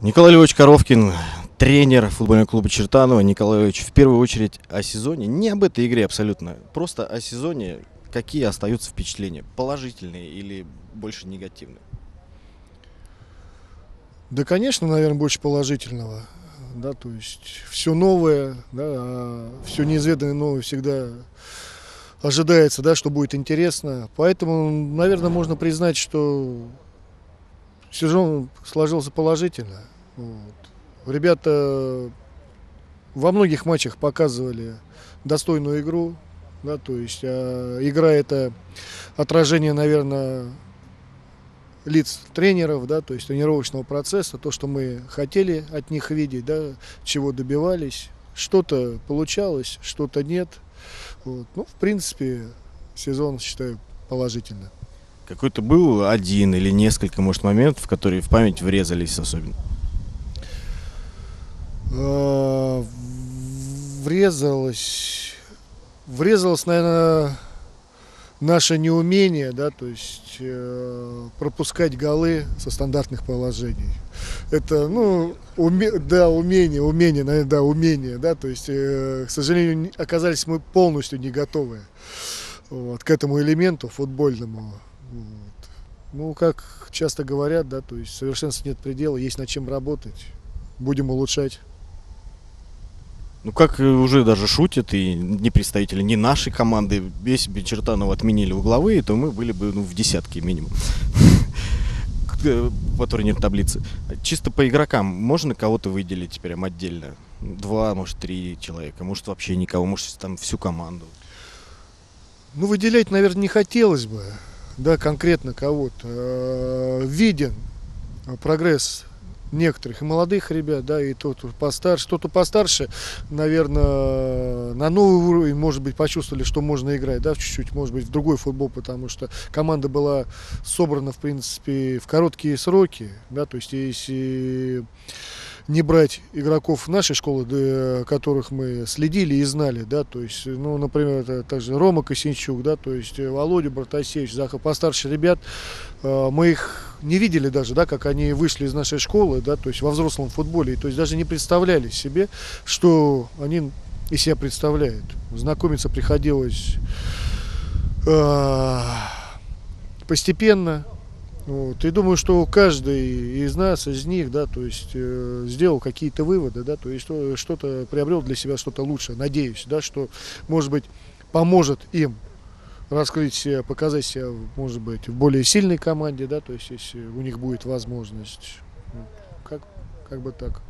Николай Львович Коровкин, тренер футбольного клуба Чертанова. Николай Львович, в первую очередь о сезоне, не об этой игре абсолютно, просто о сезоне, какие остаются впечатления, положительные или больше негативные? Да, конечно, наверное, больше положительного. Да, то есть все новое, да, а все неизведанное новое всегда ожидается, да, что будет интересно. Поэтому, наверное, можно признать, что сезон сложился положительно. Вот. Ребята во многих матчах показывали достойную игру. Да, то есть а, игра это отражение, наверное, лиц тренеров, да, то есть тренировочного процесса, то, что мы хотели от них видеть, да, чего добивались. Что-то получалось, что-то нет. Вот. Ну, в принципе, сезон, считаю, положительно. Какой-то был один или несколько, может, моментов, которые в память врезались особенно? А, врезалось, врезалось, наверное, наше неумение, да, то есть э, пропускать голы со стандартных положений. Это, ну, уме, да, умение, умение, наверное, да, умение, да, то есть, э, к сожалению, оказались мы полностью не готовы вот, к этому элементу футбольному. Вот. Ну, как часто говорят, да, то есть совершенства нет предела, есть над чем работать, будем улучшать. Ну, как уже даже шутят, и не представители не нашей команды, если бы Чертанова отменили угловые, то мы были бы ну, в десятке минимум по турнирной таблице. Чисто по игрокам можно кого-то выделить теперь отдельно? Два, может, три человека, может, вообще никого, может, там всю команду. Ну, выделять, наверное, не хотелось бы, да, конкретно кого-то. Э, виден прогресс некоторых и молодых ребят, да, и тот постарше, кто-то постарше, наверное, на новый уровень, может быть, почувствовали, что можно играть, да, чуть-чуть, может быть, в другой футбол, потому что команда была собрана, в принципе, в короткие сроки, да, то есть если не брать игроков нашей школы, которых мы следили и знали, да, то есть, ну, например, это также Рома Косинчук, да, то есть Володя Бартасевич, Захар, постарше ребят, э, мы их не видели даже, да, как они вышли из нашей школы, да, то есть во взрослом футболе, то есть даже не представляли себе, что они из себя представляют. Знакомиться приходилось э, постепенно, вот. И думаю, что каждый из нас, из них, да, то есть э, сделал какие-то выводы, да, то есть что-то приобрел для себя что-то лучшее. Надеюсь, да, что, может быть, поможет им раскрыть себя, показать себя, может быть, в более сильной команде, да, то есть если у них будет возможность. Как, как бы так.